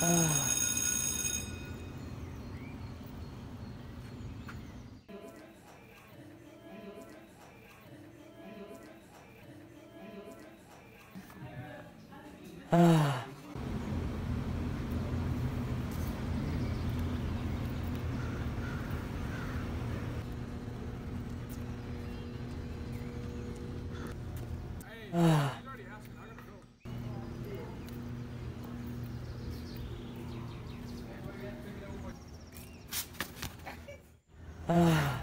아, Ah.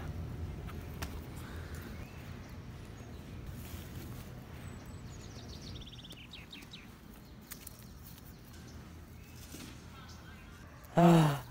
ah.